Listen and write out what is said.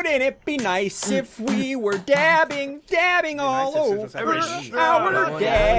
Wouldn't it be nice if we were dabbing, dabbing all nice over our day?